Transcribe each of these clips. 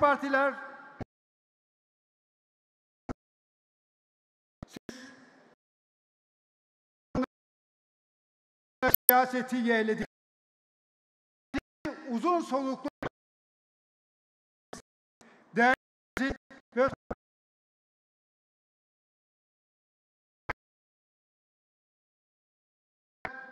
partiler siyaseti yeğledik. Uzun soluklu değerli ve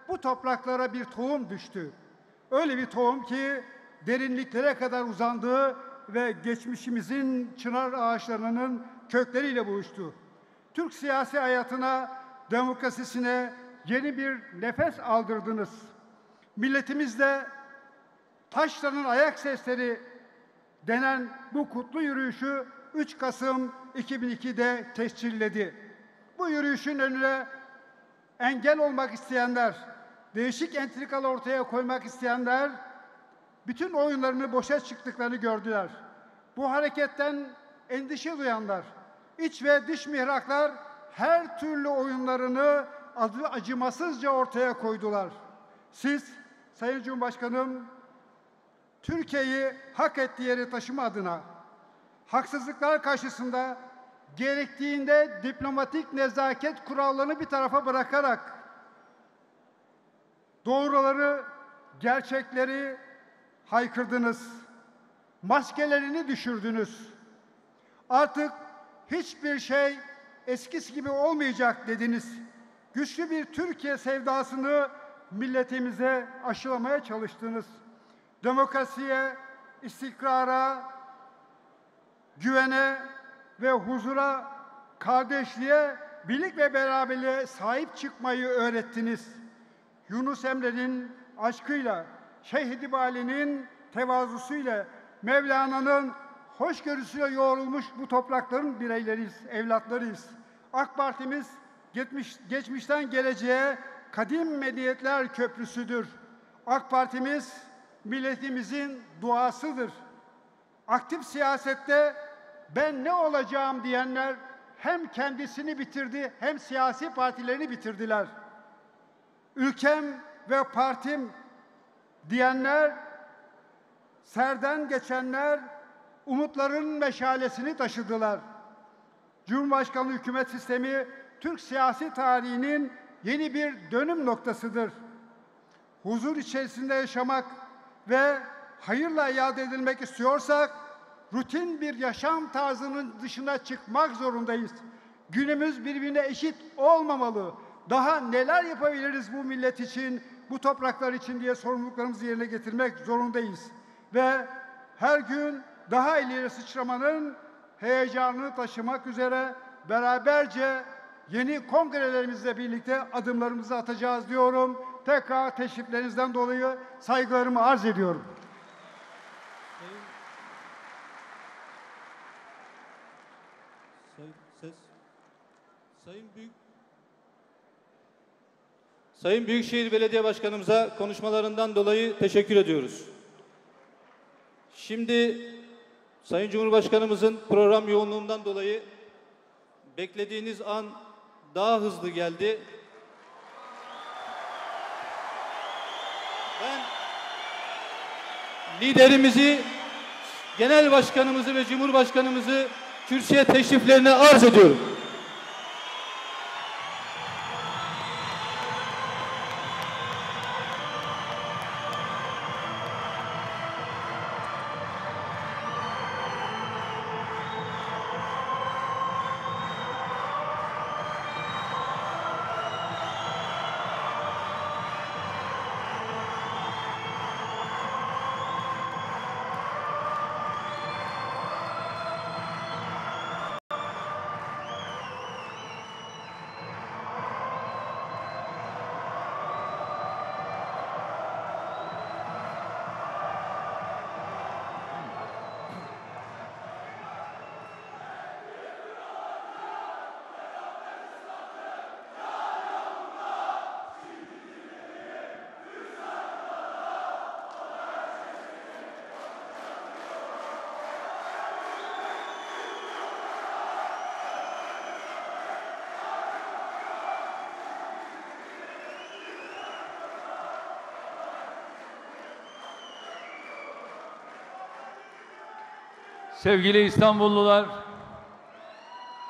bu topraklara bir tohum düştü. Öyle bir tohum ki derinliklere kadar uzandığı ve geçmişimizin çınar ağaçlarının kökleriyle buluştu. Türk siyasi hayatına, demokrasisine yeni bir nefes aldırdınız. Milletimizle taşların ayak sesleri denen bu kutlu yürüyüşü 3 Kasım 2002'de tescilledi. Bu yürüyüşün önüne engel olmak isteyenler, değişik entrikalar ortaya koymak isteyenler bütün oyunlarını boşa çıktıklarını gördüler. Bu hareketten endişe duyanlar, iç ve dış mihraklar her türlü oyunlarını acımasızca ortaya koydular. Siz Sayın Cumhurbaşkanım Türkiye'yi hak ettiği yere taşıma adına haksızlıklar karşısında gerektiğinde diplomatik nezaket kurallarını bir tarafa bırakarak doğruları, gerçekleri haykırdınız. Maskelerini düşürdünüz. Artık hiçbir şey eskisi gibi olmayacak dediniz. Güçlü bir Türkiye sevdasını milletimize aşılamaya çalıştınız. Demokrasiye, istikrara, güvene ve huzura, kardeşliğe, birlik ve beraberliğe sahip çıkmayı öğrettiniz. Yunus Emre'nin aşkıyla, Şeyh Edibali'nin tevazusuyla, Mevlana'nın hoşgörüsüyle yoğrulmuş bu toprakların bireyleriyiz, evlatlarıyız. AK Partimiz geçmiş, geçmişten geleceğe kadim medeniyetler köprüsüdür. AK Partimiz milletimizin duasıdır. Aktif siyasette ben ne olacağım diyenler hem kendisini bitirdi hem siyasi partilerini bitirdiler. Ülkem ve partim diyenler, serden geçenler umutların meşalesini taşıdılar. Cumhurbaşkanlığı hükümet sistemi Türk siyasi tarihinin yeni bir dönüm noktasıdır. Huzur içerisinde yaşamak ve hayırla iade edilmek istiyorsak rutin bir yaşam tarzının dışına çıkmak zorundayız. Günümüz birbirine eşit olmamalı. Daha neler yapabiliriz bu millet için, bu topraklar için diye sorumluluklarımızı yerine getirmek zorundayız. Ve her gün daha ileri sıçramanın heyecanını taşımak üzere beraberce yeni kongrelerimizle birlikte adımlarımızı atacağız diyorum. Tekrar teşriflerinizden dolayı saygılarımı arz ediyorum. Sayın ses. Sayın Büyük Sayın Büyükşehir Belediye Başkanımıza konuşmalarından dolayı teşekkür ediyoruz. Şimdi Sayın Cumhurbaşkanımızın program yoğunluğundan dolayı beklediğiniz an daha hızlı geldi. Ben liderimizi, genel başkanımızı ve cumhurbaşkanımızı kürsüye teşriflerine arz ediyorum. Sevgili İstanbullular,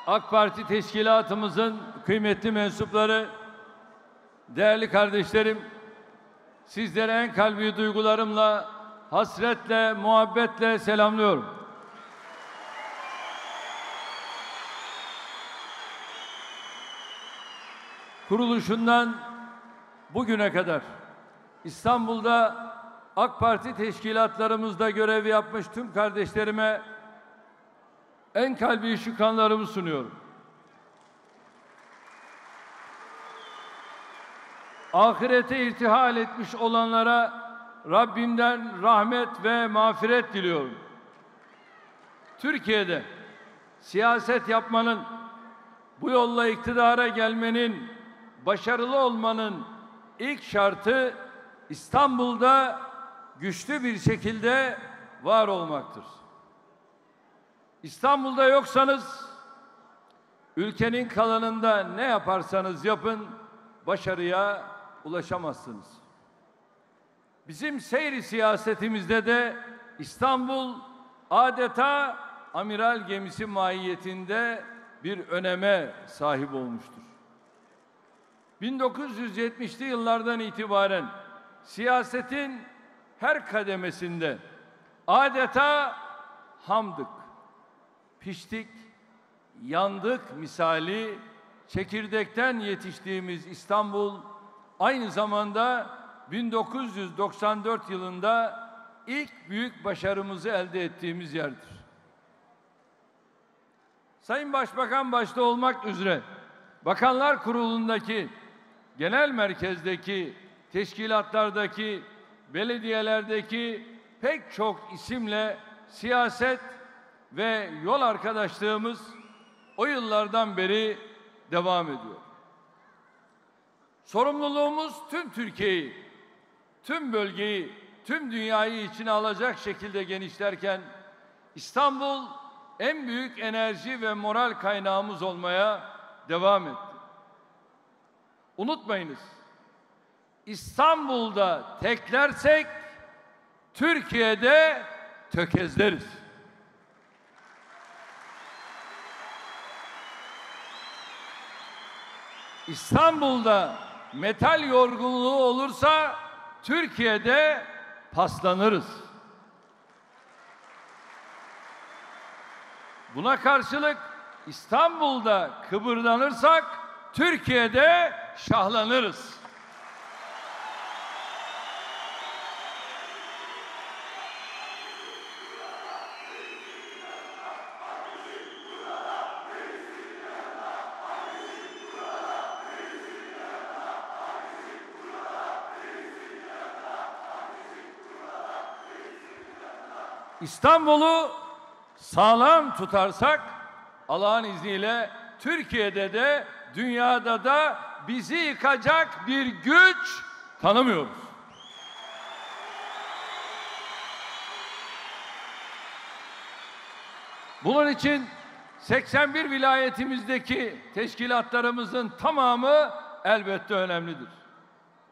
AK Parti teşkilatımızın kıymetli mensupları, değerli kardeşlerim, sizlere en kalbi duygularımla, hasretle, muhabbetle selamlıyorum. Kuruluşundan bugüne kadar İstanbul'da AK Parti teşkilatlarımızda görev yapmış tüm kardeşlerime en kalbi şükranlarımı sunuyorum. Ahirete irtihal etmiş olanlara Rabbimden rahmet ve mağfiret diliyorum. Türkiye'de siyaset yapmanın, bu yolla iktidara gelmenin, başarılı olmanın ilk şartı İstanbul'da güçlü bir şekilde var olmaktır. İstanbul'da yoksanız ülkenin kalanında ne yaparsanız yapın başarıya ulaşamazsınız. Bizim seyri siyasetimizde de İstanbul adeta amiral gemisi mahiyetinde bir öneme sahip olmuştur. 1970'li yıllardan itibaren siyasetin her kademesinde adeta hamdık, piştik, yandık misali çekirdekten yetiştiğimiz İstanbul aynı zamanda 1994 yılında ilk büyük başarımızı elde ettiğimiz yerdir. Sayın Başbakan başta olmak üzere Bakanlar Kurulu'ndaki, genel merkezdeki, teşkilatlardaki, belediyelerdeki pek çok isimle siyaset ve yol arkadaşlığımız o yıllardan beri devam ediyor. Sorumluluğumuz tüm Türkiye'yi, tüm bölgeyi, tüm dünyayı içine alacak şekilde genişlerken İstanbul en büyük enerji ve moral kaynağımız olmaya devam etti. Unutmayınız. İstanbul'da teklersek Türkiye'de tökezleriz. İstanbul'da metal yorgunluğu olursa Türkiye'de paslanırız. Buna karşılık İstanbul'da kıpırdanırsak Türkiye'de şahlanırız. İstanbul'u sağlam tutarsak Allah'ın izniyle Türkiye'de de dünyada da bizi yıkacak bir güç tanımıyoruz. Bunun için 81 vilayetimizdeki teşkilatlarımızın tamamı elbette önemlidir.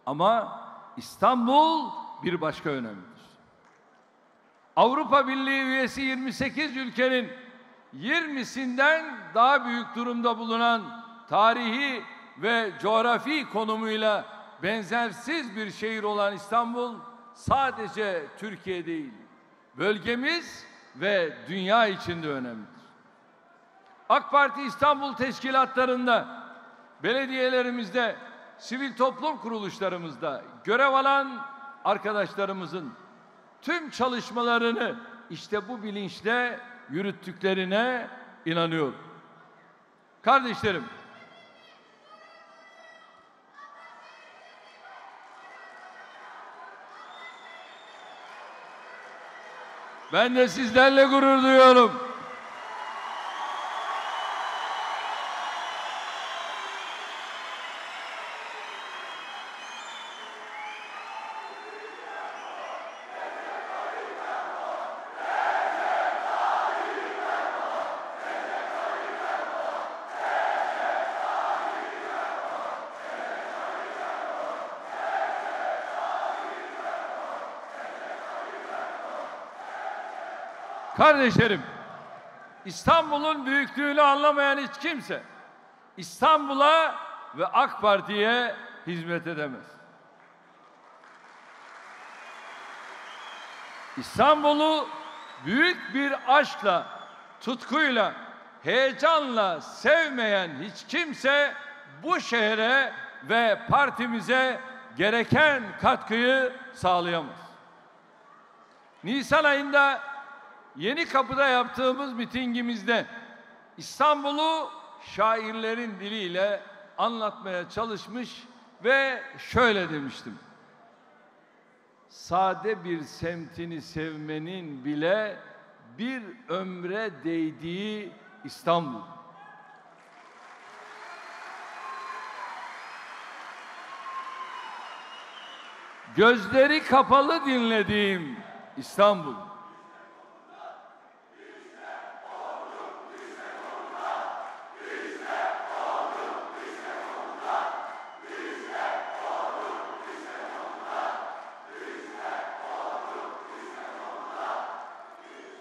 Ama İstanbul bir başka önemlidir. Avrupa Birliği üyesi 28 ülkenin 20'sinden daha büyük durumda bulunan tarihi ve coğrafi konumuyla benzersiz bir şehir olan İstanbul sadece Türkiye değil, bölgemiz ve dünya için de önemlidir. AK Parti İstanbul teşkilatlarında, belediyelerimizde, sivil toplum kuruluşlarımızda görev alan arkadaşlarımızın tüm çalışmalarını işte bu bilinçle yürüttüklerine inanıyorum. Kardeşlerim, ben de sizlerle gurur duyuyorum. Kardeşlerim, İstanbul'un büyüklüğünü anlamayan hiç kimse İstanbul'a ve AK Parti'ye hizmet edemez. İstanbul'u büyük bir aşkla, tutkuyla, heyecanla sevmeyen hiç kimse bu şehre ve partimize gereken katkıyı sağlayamaz. Nisan ayında Yeni Kapı'da yaptığımız mitingimizde İstanbul'u şairlerin diliyle anlatmaya çalışmış ve şöyle demiştim. Sade bir semtini sevmenin bile bir ömre değdiği İstanbul. Gözleri kapalı dinlediğim İstanbul.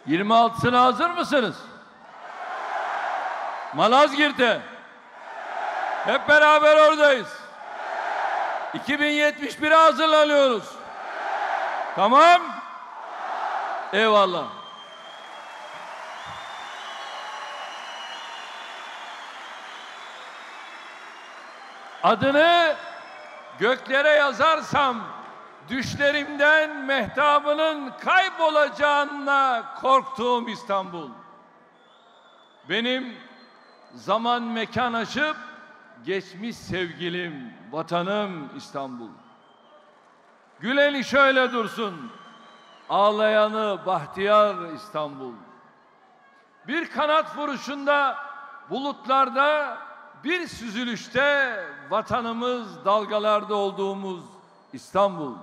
Yirmi altısına hazır mısınız? Malazgirt'e. Hep beraber oradayız. 2071'e hazırlanıyoruz. Tamam? Eyvallah. Adını göklere yazarsam düşlerimden mehtabının kaybolacağına korktuğum İstanbul. Benim zaman mekan aşıp geçmiş sevgilim, vatanım İstanbul. Güleni şöyle dursun, ağlayanı bahtiyar İstanbul. Bir kanat vuruşunda, bulutlarda, bir süzülüşte vatanımız dalgalarda olduğumuz İstanbul.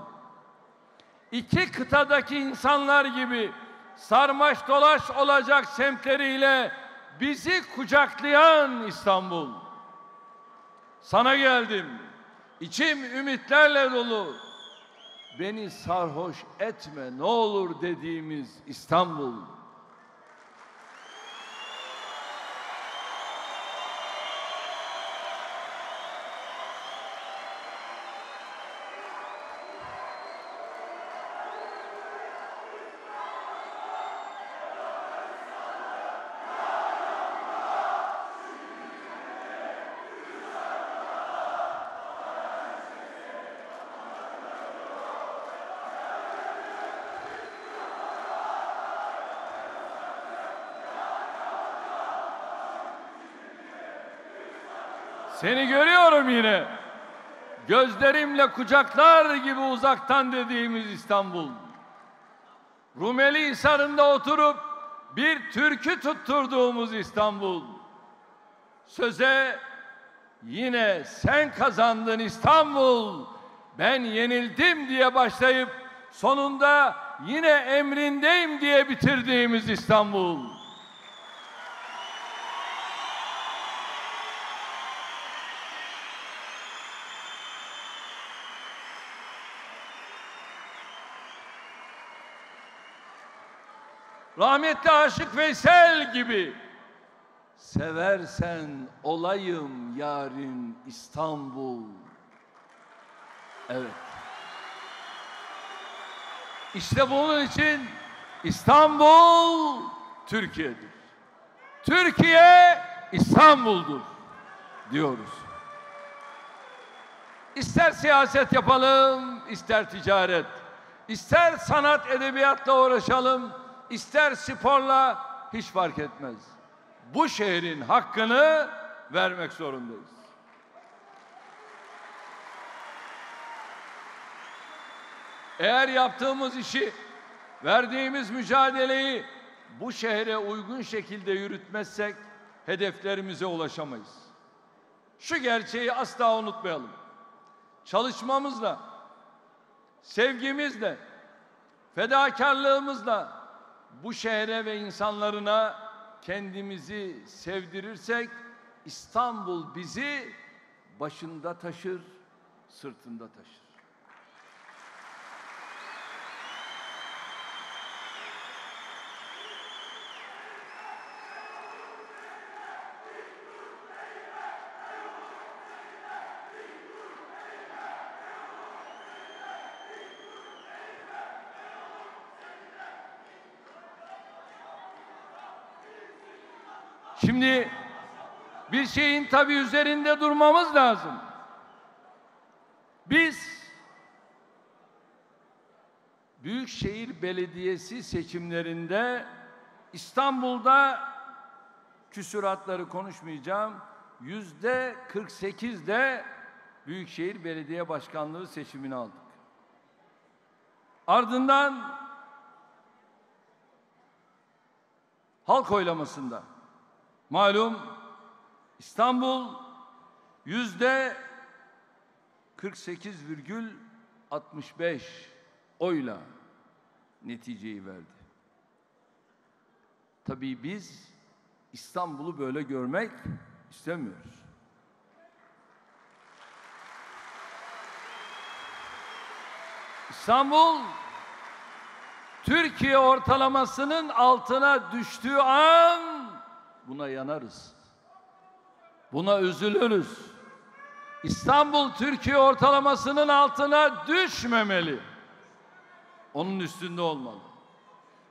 İki kıtadaki insanlar gibi sarmaş dolaş olacak semtleriyle bizi kucaklayan İstanbul. Sana geldim. İçim ümitlerle dolu. Beni sarhoş etme ne olur dediğimiz İstanbul. Seni görüyorum yine. Gözlerimle kucaklar gibi uzaktan dediğimiz İstanbul. Rumeli Hisarı'nda oturup bir türkü tutturduğumuz İstanbul. Söze yine sen kazandın İstanbul. Ben yenildim diye başlayıp sonunda yine emrindeyim diye bitirdiğimiz İstanbul. Rahmetli Aşık Veysel gibi seversen olayım yarın İstanbul. Evet. İşte bunun için İstanbul Türkiye'dir. Türkiye İstanbul'dur diyoruz. İster siyaset yapalım, ister ticaret, ister sanat edebiyatla uğraşalım, ister sporla hiç fark etmez. Bu şehrin hakkını vermek zorundayız. Eğer yaptığımız işi, verdiğimiz mücadeleyi bu şehre uygun şekilde yürütmezsek hedeflerimize ulaşamayız. Şu gerçeği asla unutmayalım. Çalışmamızla, sevgimizle, fedakarlığımızla bu şehre ve insanlarına kendimizi sevdirirsek İstanbul bizi başında taşır, sırtında taşır. Şimdi bir şeyin tabii üzerinde durmamız lazım. Biz Büyükşehir Belediyesi seçimlerinde İstanbul'da küsuratları konuşmayacağım. Yüzde 48'de Büyükşehir Belediye Başkanlığı seçimini aldık. Ardından halk oylamasında malum İstanbul yüzde 48,65 oyla neticeyi verdi. Tabii biz İstanbul'u böyle görmek istemiyoruz. İstanbul Türkiye ortalamasının altına düştüğü an buna yanarız. Buna üzülürüz. İstanbul Türkiye ortalamasının altına düşmemeli. Onun üstünde olmalı.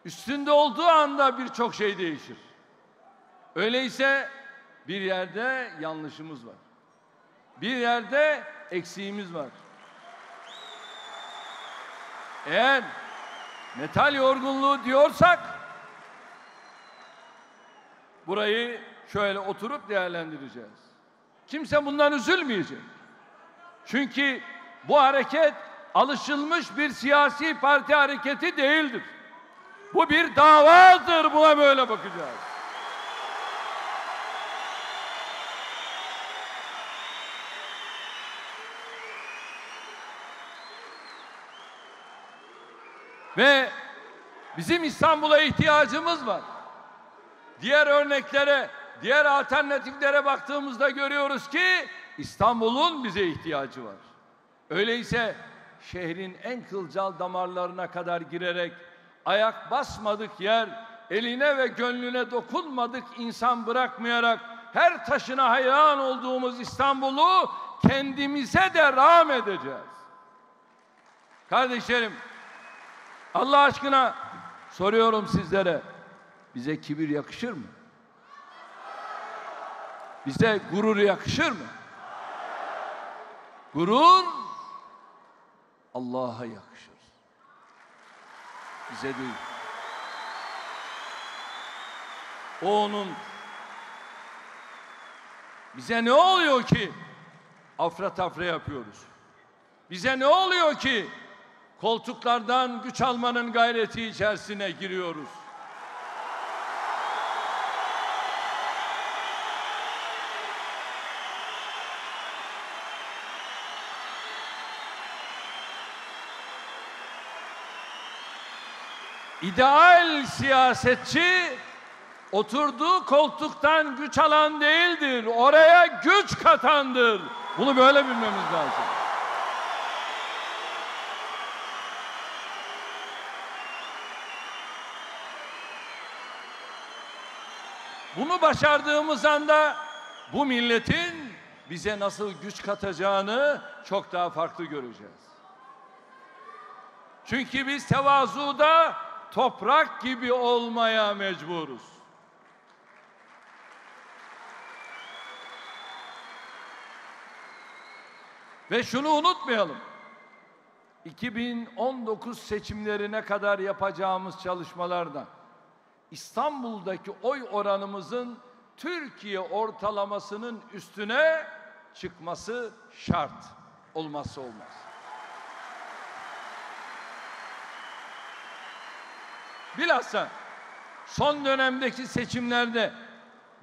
Üstünde olduğu anda birçok şey değişir. Öyleyse bir yerde yanlışımız var. Bir yerde eksiğimiz var. Eğer metal yorgunluğu diyorsak burayı şöyle oturup değerlendireceğiz. Kimse bundan üzülmeyecek. Çünkü bu hareket alışılmış bir siyasi parti hareketi değildir. Bu bir davadır buna böyle bakacağız. Ve bizim İstanbul'a ihtiyacımız var. Diğer örneklere, diğer alternatiflere baktığımızda görüyoruz ki İstanbul'un bize ihtiyacı var. Öyleyse şehrin en kılcal damarlarına kadar girerek ayak basmadık yer, eline ve gönlüne dokunmadık insan bırakmayarak her taşına hayran olduğumuz İstanbul'u kendimize de rağm edeceğiz. Kardeşlerim, Allah aşkına soruyorum sizlere. Bize kibir yakışır mı? Bize gurur yakışır mı? Gurur Allah'a yakışır. Bize değil. O onun. Bize ne oluyor ki afra tafra yapıyoruz? Bize ne oluyor ki koltuklardan güç almanın gayreti içerisine giriyoruz? İdeal siyasetçi oturduğu koltuktan güç alan değildir. Oraya güç katandır. Bunu böyle bilmemiz lazım. Bunu başardığımız anda bu milletin bize nasıl güç katacağını çok daha farklı göreceğiz. Çünkü biz tevazuda toprak gibi olmaya mecburuz. Ve şunu unutmayalım. 2019 seçimlerine kadar yapacağımız çalışmalarda İstanbul'daki oy oranımızın Türkiye ortalamasının üstüne çıkması şart. Olmazsa olmaz. Bilhassa son dönemdeki seçimlerde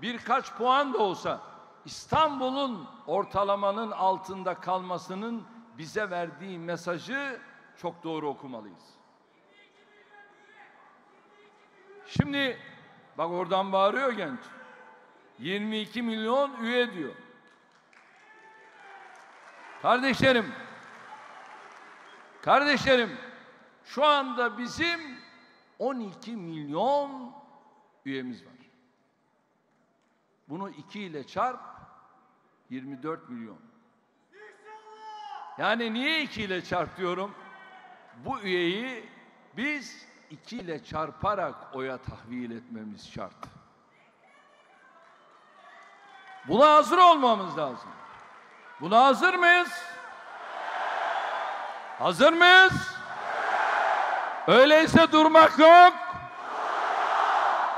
birkaç puan da olsa İstanbul'un ortalamanın altında kalmasının bize verdiği mesajı çok doğru okumalıyız. Şimdi bak oradan bağırıyor genç. 22 milyon üye diyor. Kardeşlerim, kardeşlerim şu anda bizim 12 milyon üyemiz var. Bunu 2 ile çarp 24 milyon. Yani niye 2 ile çarp diyorum? Bu üyeyi biz 2 ile çarparak oya tahvil etmemiz şart. Buna hazır olmamız lazım. Buna hazır mıyız? Hazır mıyız? Öyleyse durmak yok.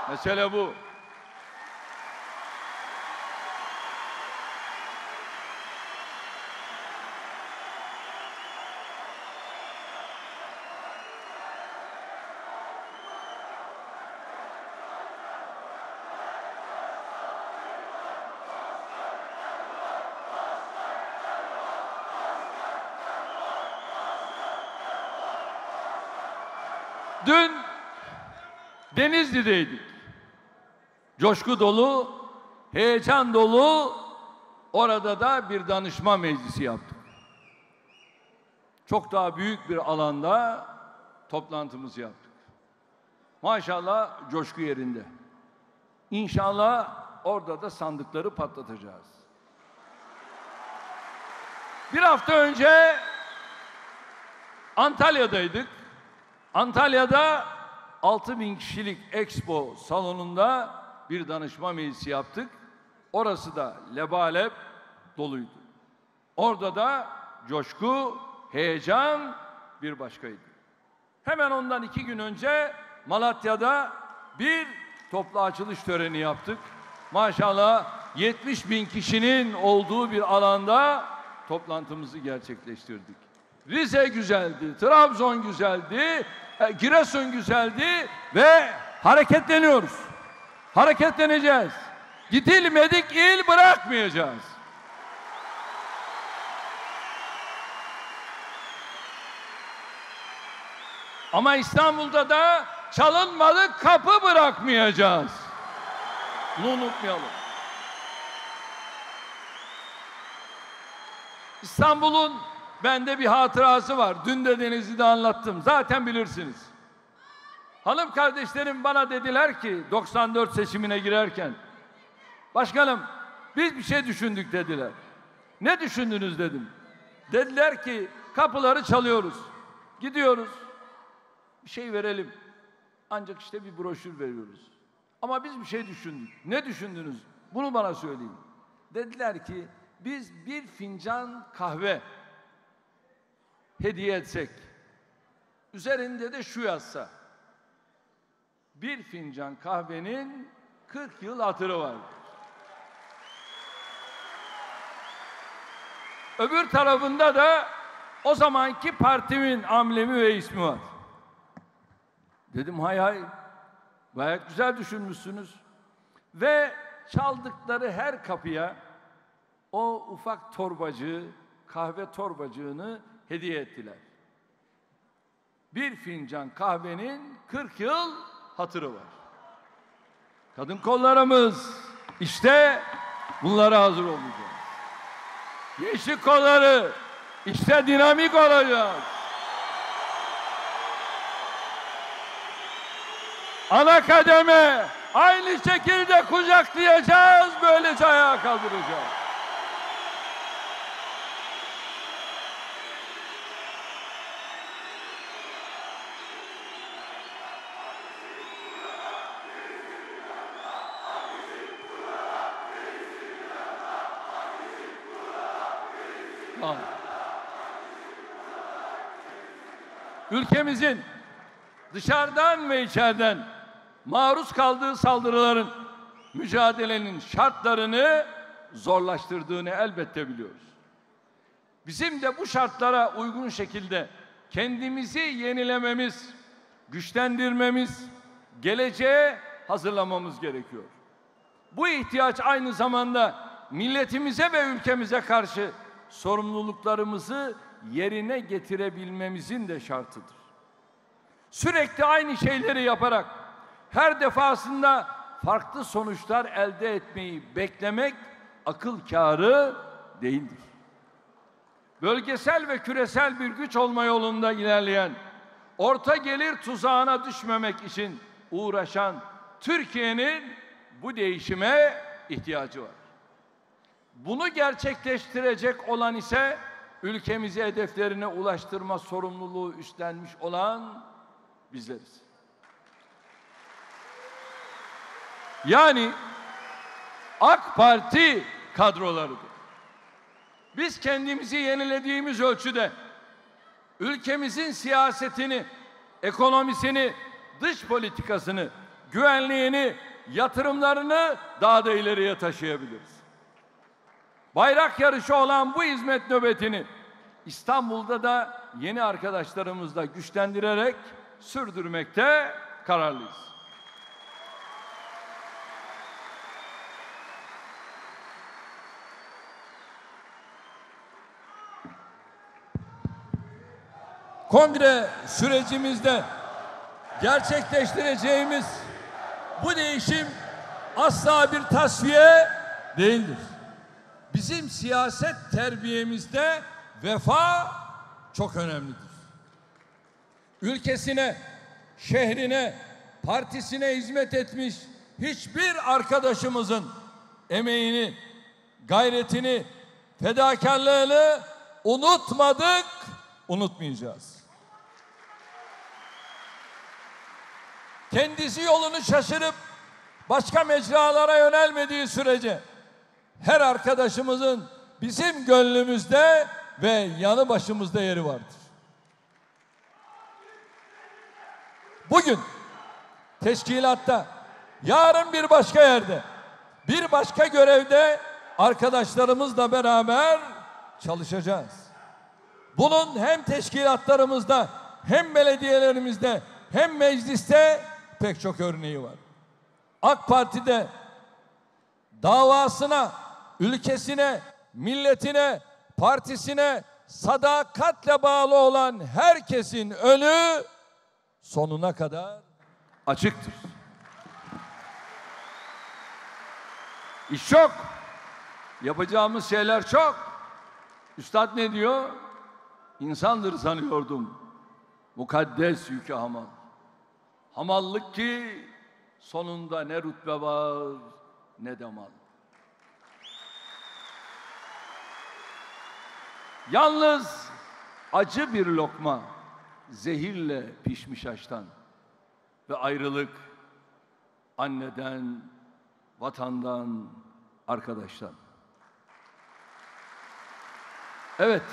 Mesele bu. Dün Denizli'deydik. Coşku dolu, heyecan dolu, orada da bir danışma meclisi yaptık. Çok daha büyük bir alanda toplantımızı yaptık. Maşallah coşku yerinde. İnşallah orada da sandıkları patlatacağız. Bir hafta önce Antalya'daydık. Antalya'da 6000 kişilik expo salonunda bir danışma meclisi yaptık. Orası da lebalep doluydu. Orada da coşku, heyecan bir başkaydı. Hemen ondan iki gün önce Malatya'da bir toplu açılış töreni yaptık. Maşallah 70 bin kişinin olduğu bir alanda toplantımızı gerçekleştirdik. Rize güzeldi, Trabzon güzeldi, e, Giresun güzeldi ve hareketleniyoruz. Hareketleneceğiz. Gidilmedik il bırakmayacağız. Ama İstanbul'da da çalınmadık kapı bırakmayacağız. Bunu unutmayalım. İstanbul'un bende bir hatırası var. Dün de Denizli'de anlattım. Zaten bilirsiniz. Hanım kardeşlerim bana dediler ki 94 seçimine girerken Başkanım biz bir şey düşündük dediler. Ne düşündünüz dedim. Dediler ki kapıları çalıyoruz. Gidiyoruz. Bir şey verelim. Ancak işte bir broşür veriyoruz. Ama biz bir şey düşündük. Ne düşündünüz? Bunu bana söyleyin. Dediler ki biz bir fincan kahve hediye etsek. Üzerinde de şu yazsa. Bir fincan kahvenin 40 yıl hatırı var. Öbür tarafında da o zamanki partimin amblemi ve ismi var. Dedim hay hay gayet güzel düşünmüşsünüz. Ve çaldıkları her kapıya o ufak torbacı, kahve torbacığını hediye ettiler. Bir fincan kahvenin 40 yıl hatırı var. Kadın kollarımız işte bunlara hazır olacağız. Yeşil kolları işte dinamik olacağız. Ana kademe aynı şekilde kucaklayacağız, böylece ayağa kaldıracağız. Tamam. Ülkemizin dışarıdan ve içeriden maruz kaldığı saldırıların mücadelenin şartlarını zorlaştırdığını elbette biliyoruz. Bizim de bu şartlara uygun şekilde kendimizi yenilememiz, güçlendirmemiz, geleceğe hazırlamamız gerekiyor. Bu ihtiyaç aynı zamanda milletimize ve ülkemize karşı sorumluluklarımızı yerine getirebilmemizin de şartıdır. Sürekli aynı şeyleri yaparak her defasında farklı sonuçlar elde etmeyi beklemek akıl kârı değildir. Bölgesel ve küresel bir güç olma yolunda ilerleyen, orta gelir tuzağına düşmemek için uğraşan Türkiye'nin bu değişime ihtiyacı var. Bunu gerçekleştirecek olan ise ülkemizi hedeflerine ulaştırma sorumluluğu üstlenmiş olan bizleriz. Yani AK Parti kadrolarıdır. Biz kendimizi yenilediğimiz ölçüde ülkemizin siyasetini, ekonomisini, dış politikasını, güvenliğini, yatırımlarını daha da ileriye taşıyabiliriz. Bayrak yarışı olan bu hizmet nöbetini İstanbul'da da yeni arkadaşlarımızla güçlendirerek sürdürmekte kararlıyız. Kongre sürecimizde gerçekleştireceğimiz bu değişim asla bir tasfiye değildir. Bizim siyaset terbiyemizde vefa çok önemlidir. Ülkesine, şehrine, partisine hizmet etmiş hiçbir arkadaşımızın emeğini, gayretini, fedakarlığını unutmadık, unutmayacağız. Kendisi yolunu şaşırıp başka mecralara yönelmediği sürece her arkadaşımızın bizim gönlümüzde ve yanı başımızda yeri vardır. Bugün teşkilatta, yarın bir başka yerde, bir başka görevde arkadaşlarımızla beraber çalışacağız. Bunun hem teşkilatlarımızda, hem belediyelerimizde, hem mecliste pek çok örneği var. AK Parti'de davasına, ülkesine, milletine, partisine sadakatle bağlı olan herkesin önü sonuna kadar açıktır. İş çok. Yapacağımız şeyler çok. Üstad ne diyor? İnsandır sanıyordum. Mukaddes yükü hamal. Hamallık ki sonunda ne rütbe var ne de mal. Yalnız acı bir lokma zehirle pişmiş açtan ve ayrılık anneden, vatandan, arkadaştan. Evet,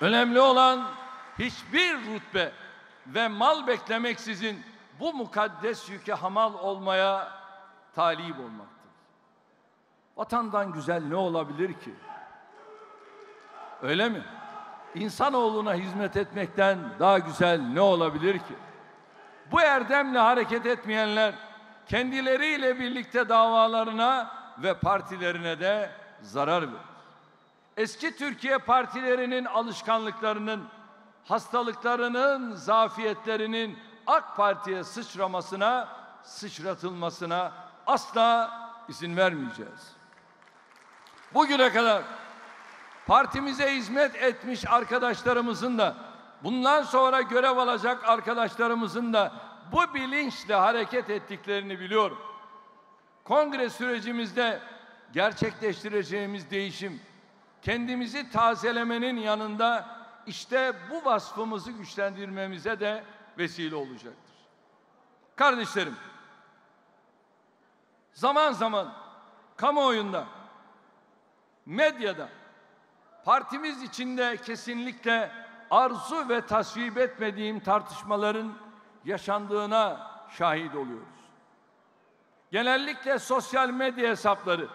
önemli olan hiçbir rütbe ve mal beklemeksizin bu mukaddes yüke hamal olmaya talip olmaktır. Vatandan güzel ne olabilir ki? Öyle mi? İnsanoğluna hizmet etmekten daha güzel ne olabilir ki? Bu erdemle hareket etmeyenler kendileriyle birlikte davalarına ve partilerine de zarar verir. Eski Türkiye partilerinin alışkanlıklarının, hastalıklarının, zafiyetlerinin AK Parti'ye sıçramasına, sıçratılmasına asla izin vermeyeceğiz. Bugüne kadar partimize hizmet etmiş arkadaşlarımızın da bundan sonra görev alacak arkadaşlarımızın da bu bilinçle hareket ettiklerini biliyorum. Kongre sürecimizde gerçekleştireceğimiz değişim kendimizi tazelemenin yanında işte bu vasfımızı güçlendirmemize de vesile olacaktır. Kardeşlerim, zaman zaman kamuoyunda, medyada, partimiz içinde kesinlikle arzu ve tasvip etmediğim tartışmaların yaşandığına şahit oluyoruz. Genellikle sosyal medya hesapları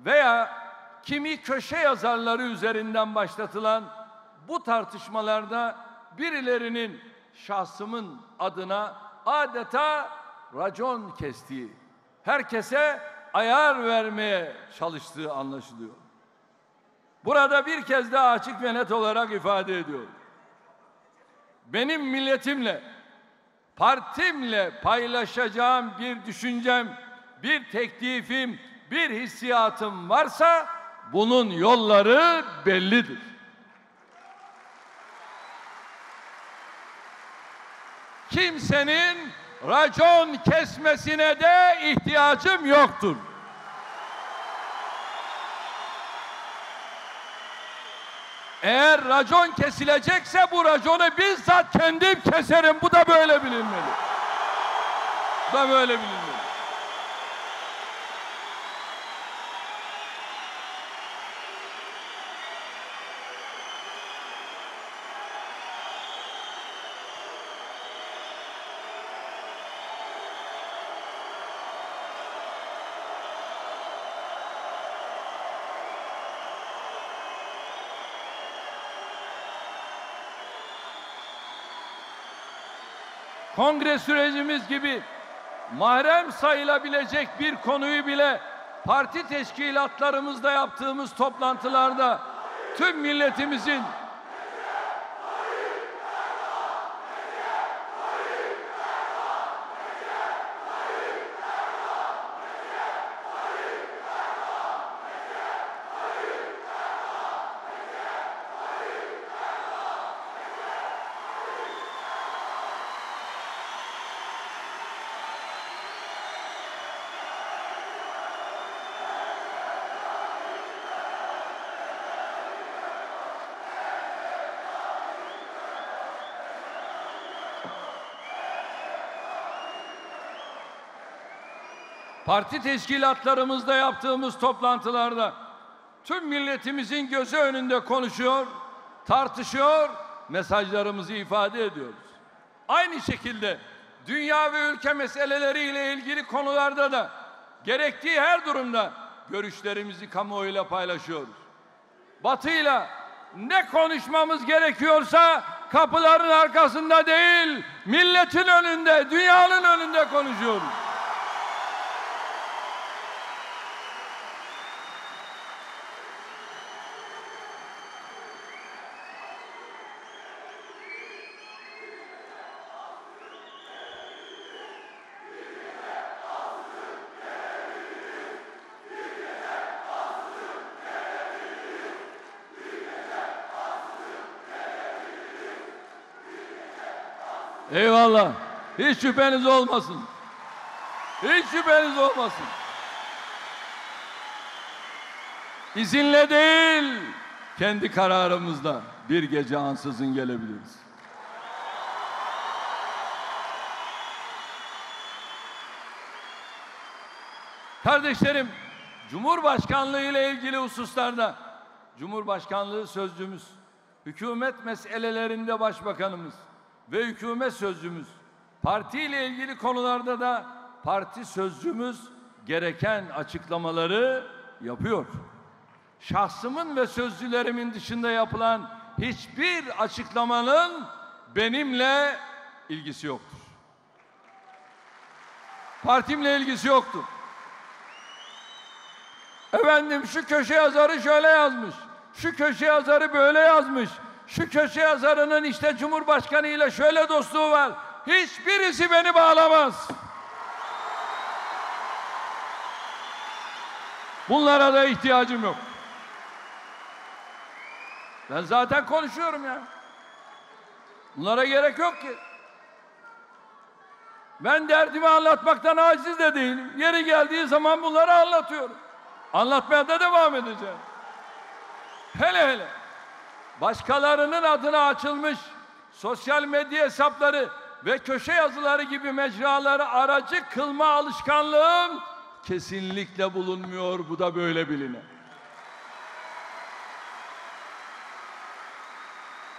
veya kimi köşe yazarları üzerinden başlatılan bu tartışmalarda birilerinin şahsımın adına adeta racon kestiği, herkese ayar vermeye çalıştığı anlaşılıyor. Burada bir kez daha açık ve net olarak ifade ediyorum. Benim milletimle, partimle paylaşacağım bir düşüncem, bir teklifim, bir hissiyatım varsa bunun yolları bellidir. Kimsenin racon kesmesine de ihtiyacım yoktur. Eğer racon kesilecekse bu raconu bizzat kendim keserim. Bu da böyle bilinmeli. Bu da böyle bilinmeli. Kongre sürecimiz gibi mahrem sayılabilecek bir konuyu bile parti teşkilatlarımızda yaptığımız toplantılarda tüm milletimizin parti teşkilatlarımızda yaptığımız toplantılarda tüm milletimizin gözü önünde konuşuyor, tartışıyor, mesajlarımızı ifade ediyoruz. Aynı şekilde dünya ve ülke meseleleriyle ilgili konularda da gerektiği her durumda görüşlerimizi kamuoyuyla paylaşıyoruz. Batı'yla ne konuşmamız gerekiyorsa kapıların arkasında değil, milletin önünde, dünyanın önünde konuşuyoruz. Eyvallah. Hiç şüpheniz olmasın. Hiç şüpheniz olmasın. İzinle değil, kendi kararımızla bir gece ansızın gelebiliriz. Kardeşlerim, Cumhurbaşkanlığı ile ilgili hususlarda Cumhurbaşkanlığı sözcümüz, hükümet meselelerinde başbakanımız ve hükümet sözcümüz, parti ile ilgili konularda da parti sözcümüz gereken açıklamaları yapıyor. Şahsımın ve sözcülerimin dışında yapılan hiçbir açıklamanın benimle ilgisi yoktur. Partimle ilgisi yoktur. Efendim şu köşe yazarı şöyle yazmış. Şu köşe yazarı böyle yazmış. Şu köşe yazarının işte Cumhurbaşkanı ile şöyle dostluğu var. Hiçbirisi beni bağlamaz. Bunlara da ihtiyacım yok. Ben zaten konuşuyorum ya. Bunlara gerek yok ki. Ben derdimi anlatmaktan aciz de değilim. Yeri geldiği zaman bunları anlatıyorum. Anlatmaya da devam edeceğim. Hele hele başkalarının adına açılmış sosyal medya hesapları ve köşe yazıları gibi mecraları aracı kılma alışkanlığım kesinlikle bulunmuyor. Bu da böyle biline.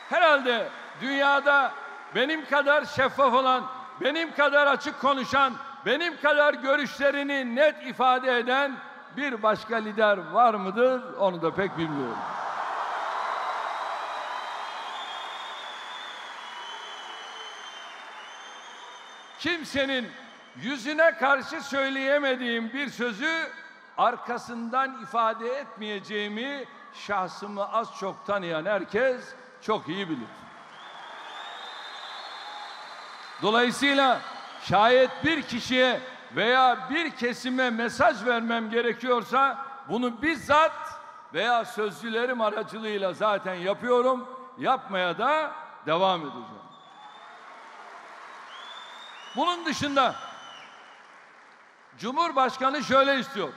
Herhalde dünyada benim kadar şeffaf olan, benim kadar açık konuşan, benim kadar görüşlerini net ifade eden bir başka lider var mıdır? Onu da pek bilmiyorum. Kimsenin yüzüne karşı söyleyemediğim bir sözü arkasından ifade etmeyeceğimi şahsımı az çok tanıyan herkes çok iyi bilir. Dolayısıyla şayet bir kişiye veya bir kesime mesaj vermem gerekiyorsa bunu bizzat veya sözcülerim aracılığıyla zaten yapıyorum. Yapmaya da devam edeceğim. Bunun dışında Cumhurbaşkanı şöyle istiyor.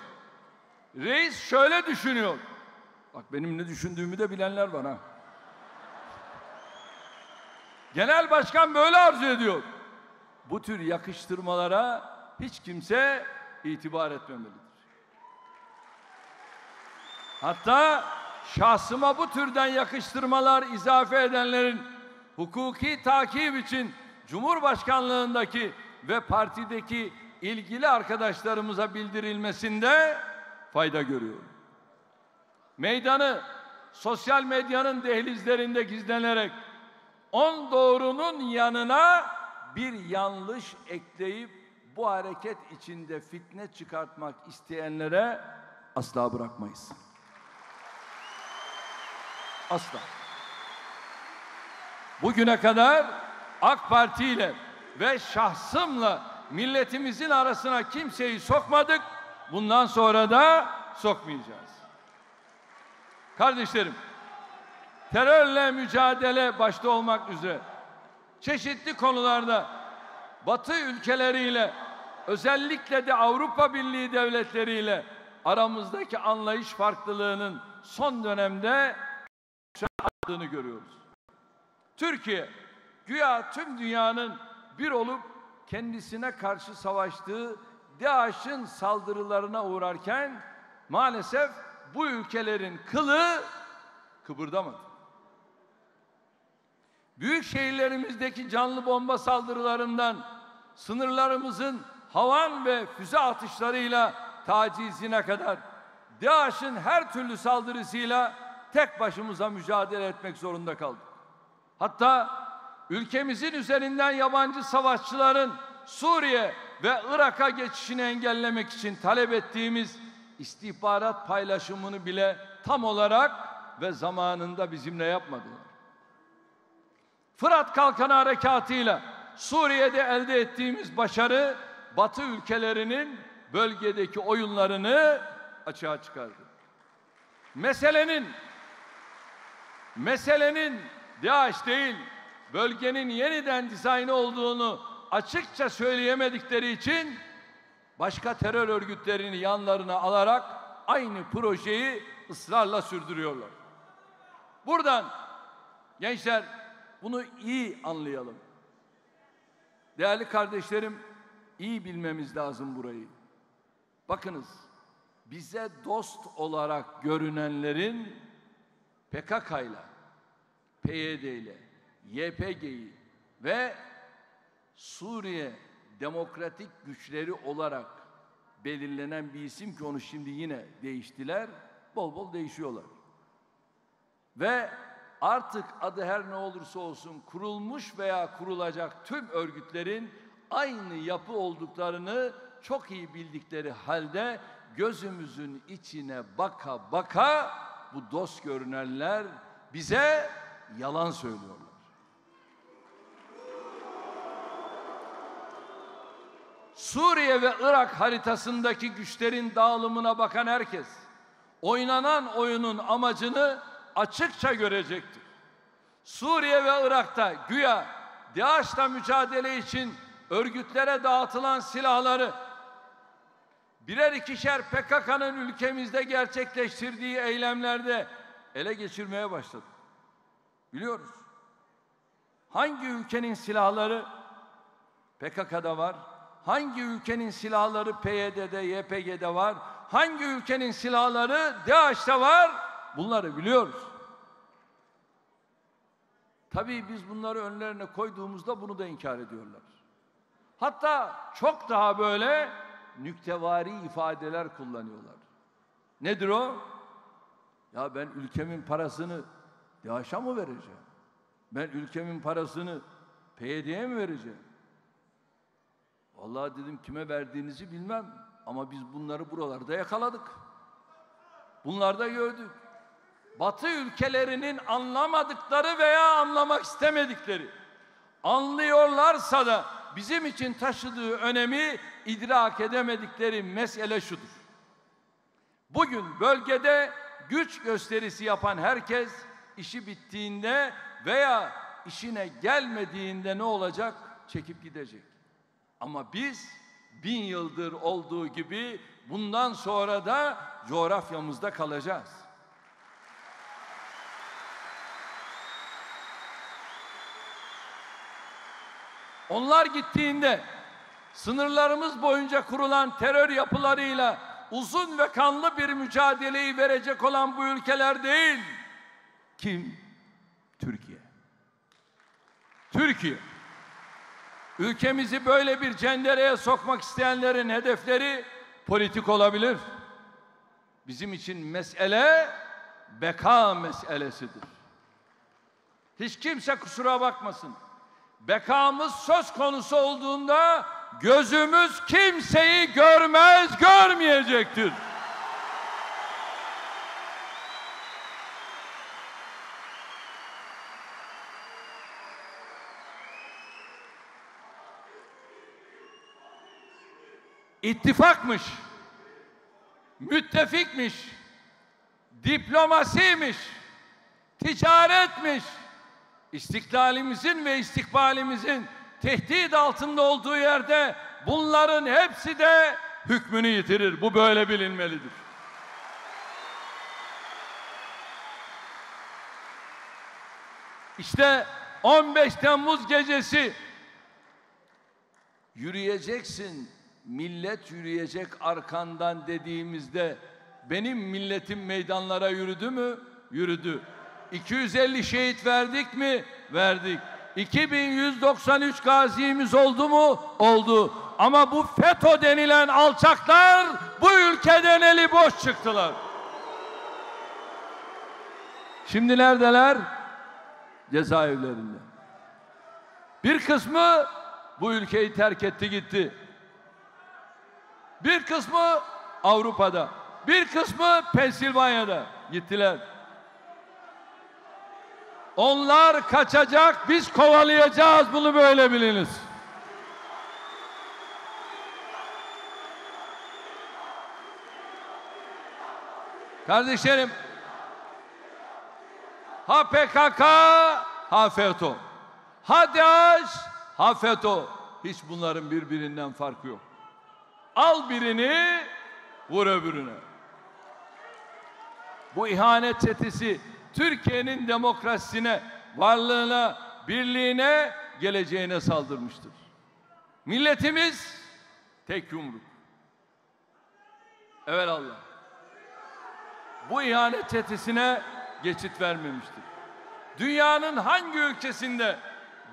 Reis şöyle düşünüyor. Bak benim ne düşündüğümü de bilenler var ha. Genel başkan böyle arzu ediyor. Bu tür yakıştırmalara hiç kimse itibar etmemelidir. Hatta şahsıma bu türden yakıştırmalar izafe edenlerin hukuki takip için Cumhurbaşkanlığındaki ve partideki ilgili arkadaşlarımıza bildirilmesinde fayda görüyorum. Meydanı sosyal medyanın dehlizlerinde gizlenerek on doğrunun yanına bir yanlış ekleyip bu hareket içinde fitne çıkartmak isteyenlere asla bırakmayız. Asla. Bugüne kadar AK Parti ile ve şahsımla milletimizin arasına kimseyi sokmadık. Bundan sonra da sokmayacağız. Kardeşlerim, terörle mücadele başta olmak üzere çeşitli konularda Batı ülkeleriyle özellikle de Avrupa Birliği devletleriyle aramızdaki anlayış farklılığının son dönemde arttığını görüyoruz. Türkiye güya tüm dünyanın bir olup kendisine karşı savaştığı DAEŞ'in saldırılarına uğrarken maalesef bu ülkelerin kılı kıpırdamadı. Büyük şehirlerimizdeki canlı bomba saldırılarından sınırlarımızın havan ve füze atışlarıyla tacizine kadar DAEŞ'in her türlü saldırısıyla tek başımıza mücadele etmek zorunda kaldık. Hatta ülkemizin üzerinden yabancı savaşçıların Suriye ve Irak'a geçişini engellemek için talep ettiğimiz istihbarat paylaşımını bile tam olarak ve zamanında bizimle yapmadılar. Fırat Kalkanı Harekatı'yla Suriye'de elde ettiğimiz başarı Batı ülkelerinin bölgedeki oyunlarını açığa çıkardı. Meselenin meselenin DAEŞ değil, bölgenin yeniden dizaynı olduğunu açıkça söyleyemedikleri için başka terör örgütlerini yanlarına alarak aynı projeyi ısrarla sürdürüyorlar. Buradan gençler bunu iyi anlayalım. Değerli kardeşlerim, iyi bilmemiz lazım burayı. Bakınız, bize dost olarak görünenlerin PKK ile, PYD ile, YPG'yi ve Suriye demokratik güçleri olarak belirlenen bir isim ki onu şimdi yine değiştiler, bol bol değişiyorlar. Ve artık adı her ne olursa olsun kurulmuş veya kurulacak tüm örgütlerin aynı yapı olduklarını çok iyi bildikleri halde gözümüzün içine baka baka bu dost görünenler bize yalan söylüyorlar. Suriye ve Irak haritasındaki güçlerin dağılımına bakan herkes oynanan oyunun amacını açıkça görecektir. Suriye ve Irak'ta güya DAEŞ'la mücadele için örgütlere dağıtılan silahları birer ikişer PKK'nın ülkemizde gerçekleştirdiği eylemlerde ele geçirmeye başladı. Biliyoruz. Hangi ülkenin silahları PKK'da var? Hangi ülkenin silahları PYD'de, YPG'de var? Hangi ülkenin silahları DAEŞ'te var? Bunları biliyoruz. Tabii biz bunları önlerine koyduğumuzda bunu da inkar ediyorlar. Hatta çok daha böyle nüktevari ifadeler kullanıyorlar. Nedir o? Ya ben ülkemin parasını DAEŞ'a mı vereceğim? Ben ülkemin parasını PYD'ye mi vereceğim? Vallahi dedim kime verdiğinizi bilmem ama biz bunları buralarda yakaladık. Bunlarda gördük. Batı ülkelerinin anlamadıkları veya anlamak istemedikleri anlıyorlarsa da bizim için taşıdığı önemi idrak edemedikleri mesele şudur. Bugün bölgede güç gösterisi yapan herkes işi bittiğinde veya işine gelmediğinde ne olacak? Çekip gidecek. Ama biz bin yıldır olduğu gibi bundan sonra da coğrafyamızda kalacağız. Onlar gittiğinde sınırlarımız boyunca kurulan terör yapılarıyla uzun ve kanlı bir mücadeleyi verecek olan bu ülkeler değil. Kim? Türkiye. Türkiye. Ülkemizi böyle bir cendereye sokmak isteyenlerin hedefleri politik olabilir. Bizim için mesele beka meselesidir. Hiç kimse kusura bakmasın. bekamız söz konusu olduğunda gözümüz kimseyi görmez, görmeyecektir. İttifakmış, müttefikmiş, diplomasiymiş, ticaretmiş, istiklalimizin ve istikbalimizin tehdit altında olduğu yerde bunların hepsi de hükmünü yitirir. Bu böyle bilinmelidir. İşte 15 Temmuz gecesi yürüyeceksin, millet yürüyecek arkandan dediğimizde benim milletim meydanlara yürüdü mü? Yürüdü. 250 şehit verdik mi? Verdik. 2193 gazimiz oldu mu? Oldu. Ama bu FETÖ denilen alçaklar bu ülkeden eli boş çıktılar. Şimdi neredeler? Cezaevlerinde. Bir kısmı bu ülkeyi terk etti gitti. Bir kısmı Avrupa'da. Bir kısmı Pensilvanya'da gittiler. Onlar kaçacak, biz kovalayacağız. Bunu böyle biliniz. Kardeşlerim, ha PKK, ha FETÖ. Ha DAEŞ, ha FETÖ. Hiç bunların birbirinden farkı yok. Al birini, vur öbürüne. Bu ihanet çetesi Türkiye'nin demokrasisine, varlığına, birliğine, geleceğine saldırmıştır. Milletimiz tek yumruk. Evet Allah. Bu ihanet çetesine geçit vermemiştir. Dünyanın hangi ülkesinde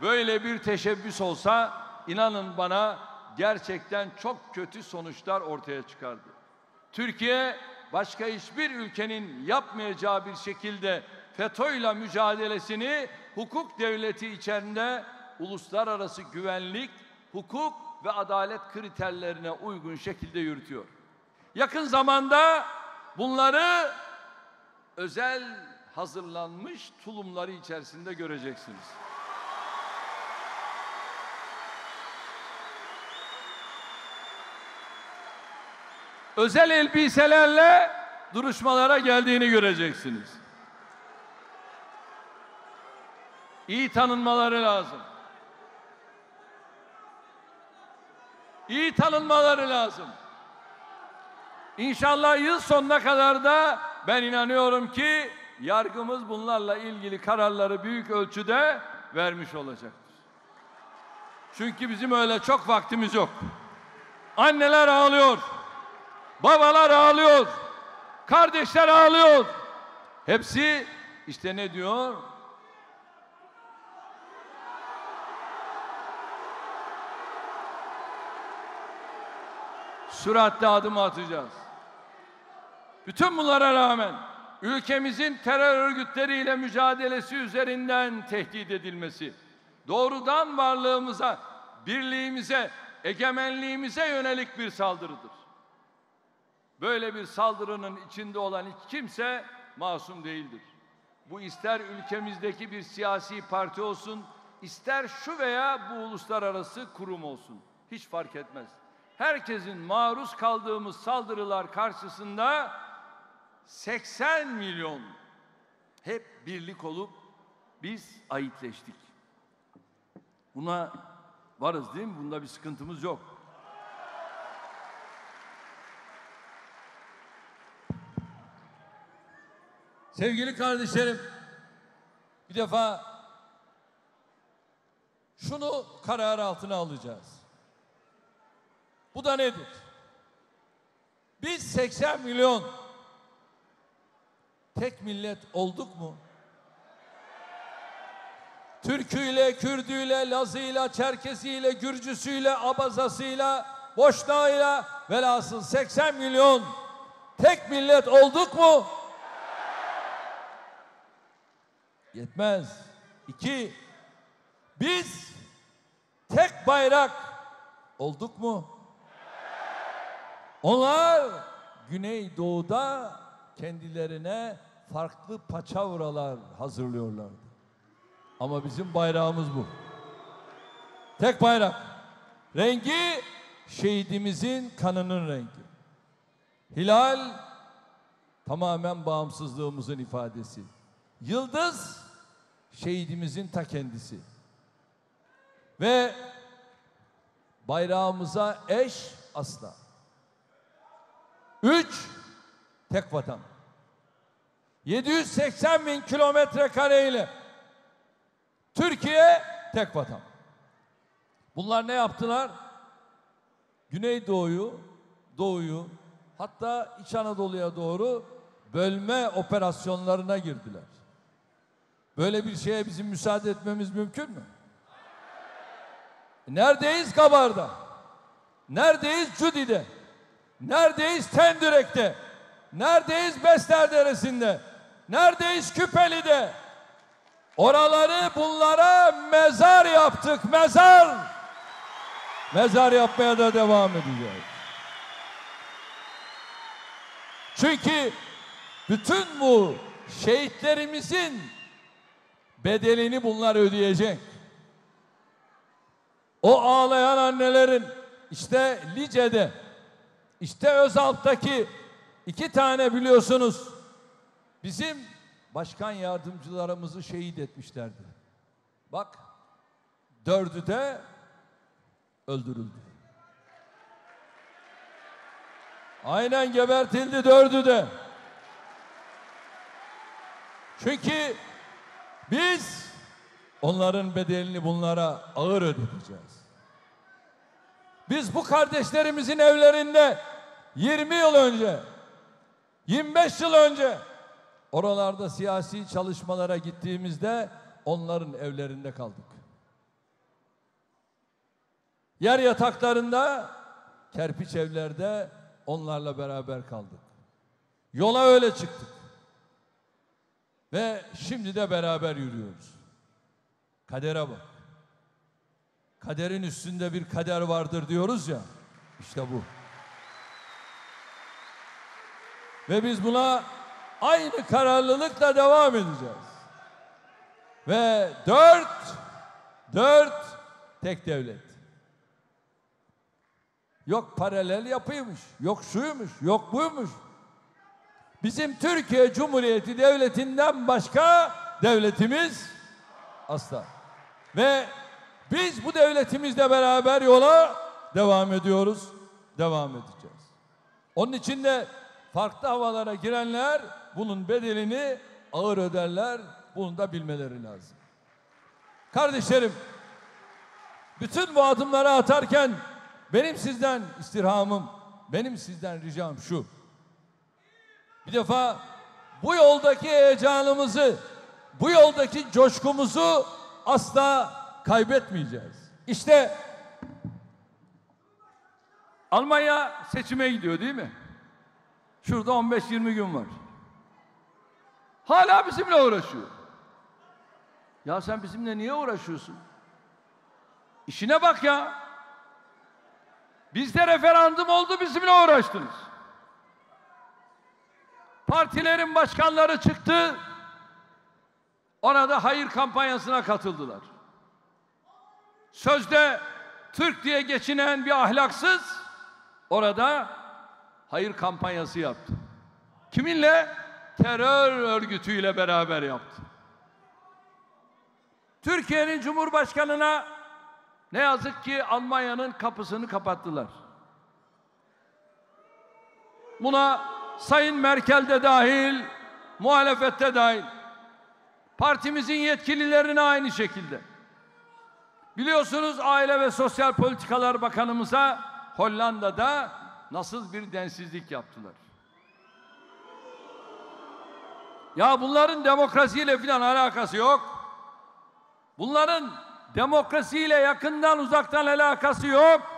böyle bir teşebbüs olsa inanın bana gerçekten çok kötü sonuçlar ortaya çıkardı. Türkiye başka hiçbir ülkenin yapmayacağı bir şekilde FETÖ'yle mücadelesini hukuk devleti içerisinde uluslararası güvenlik, hukuk ve adalet kriterlerine uygun şekilde yürütüyor. Yakın zamanda bunları özel hazırlanmış tulumları içerisinde göreceksiniz. Özel elbiselerle duruşmalara geldiğini göreceksiniz. İyi tanınmaları lazım. İyi tanınmaları lazım. İnşallah yıl sonuna kadar da ben inanıyorum ki yargımız bunlarla ilgili kararları büyük ölçüde vermiş olacaktır. Çünkü bizim öyle çok vaktimiz yok. Anneler ağlıyor. Babalar ağlıyor. Kardeşler ağlıyor. Hepsi işte ne diyor? Süratle adım atacağız. Bütün bunlara rağmen ülkemizin terör örgütleriyle mücadelesi üzerinden tehdit edilmesi, doğrudan varlığımıza, birliğimize, egemenliğimize yönelik bir saldırıdır. Böyle bir saldırının içinde olan hiç kimse masum değildir. Bu ister ülkemizdeki bir siyasi parti olsun, ister şu veya bu uluslararası kurum olsun. Hiç fark etmez. Herkesin maruz kaldığımız saldırılar karşısında 80 milyon hep birlik olup biz ayıtleştik. Buna varız değil mi? Bunda bir sıkıntımız yok. Sevgili kardeşlerim, bir defa şunu karar altına alacağız. Bu da nedir? Biz 80 milyon tek millet olduk mu? Türküyle, Kürdüyle, Lazıyla, Çerkesiyle, Gürcüsüyle, Abazasıyla, Boşnağıyla velhasıl 80 milyon tek millet olduk mu? Yetmez. İki, biz tek bayrak olduk mu? Onlar Güneydoğu'da kendilerine farklı paçavralar hazırlıyorlardı. Ama bizim bayrağımız bu. Tek bayrak. Rengi şehidimizin kanının rengi. Hilal tamamen bağımsızlığımızın ifadesi. Yıldız şehidimizin ta kendisi. Ve bayrağımıza eş asla. Üç, tek vatan. 780 bin kilometre kareyle Türkiye tek vatan. Bunlar ne yaptılar? Güneydoğu'yu, Doğu'yu, hatta İç Anadolu'ya doğru bölme operasyonlarına girdiler. Böyle bir şeye bizim müsaade etmemiz mümkün mü? Neredeyiz Kabar'da? Neredeyiz Cudi'de? Neredeyiz Tendürek'te? Neredeyiz Besler Deresi'nde? Neredeyiz Küpeli'de? Oraları bunlara mezar yaptık, mezar. Mezar yapmaya da devam edeceğiz. Çünkü bütün bu şehitlerimizin bedelini bunlar ödeyecek. O ağlayan annelerin işte Lice'de, işte Özalp'taki iki tane biliyorsunuz bizim başkan yardımcılarımızı şehit etmişlerdi. Bak dördü de öldürüldü. Aynen gebertildi dördü de. Çünkü biz onların bedelini bunlara ağır ödeteceğiz. Biz bu kardeşlerimizin evlerinde 20 yıl önce, 25 yıl önce oralarda siyasi çalışmalara gittiğimizde onların evlerinde kaldık. Yer yataklarında, kerpiç evlerde onlarla beraber kaldık. Yola öyle çıktık. Ve şimdi de beraber yürüyoruz. Kadere bak. Kaderin üstünde bir kader vardır diyoruz ya. İşte bu. Ve biz buna aynı kararlılıkla devam edeceğiz. Ve dört, dört tek devlet. Yok paralel yapıymış, yok şuymuş, yok buymuş. Bizim Türkiye Cumhuriyeti Devleti'nden başka devletimiz asla. Ve biz bu devletimizle beraber yola devam ediyoruz, devam edeceğiz. Onun için de farklı havalara girenler bunun bedelini ağır öderler, bunu da bilmeleri lazım. Kardeşlerim, bütün bu adımları atarken benim sizden istirhamım, benim sizden ricam şu. Bir defa bu yoldaki heyecanımızı, bu yoldaki coşkumuzu asla kaybetmeyeceğiz. İşte Almanya seçime gidiyor değil mi? Şurada 15-20 gün var. Hala bizimle uğraşıyor. Ya sen bizimle niye uğraşıyorsun? İşine bak ya. Bizde referandum oldu bizimle uğraştınız. Partilerin başkanları çıktı. Orada hayır kampanyasına katıldılar. Sözde Türk diye geçinen bir ahlaksız orada hayır kampanyası yaptı. Kiminle? Terör örgütüyle beraber yaptı. Türkiye'nin Cumhurbaşkanı'na ne yazık ki Almanya'nın kapısını kapattılar. Buna Sayın Merkel de dahil, muhalefette dahil. Partimizin yetkililerine aynı şekilde. Biliyorsunuz Aile ve Sosyal Politikalar Bakanımıza Hollanda'da nasıl bir densizlik yaptılar. Ya bunların demokrasiyle filan alakası yok. Bunların demokrasiyle yakından uzaktan alakası yok.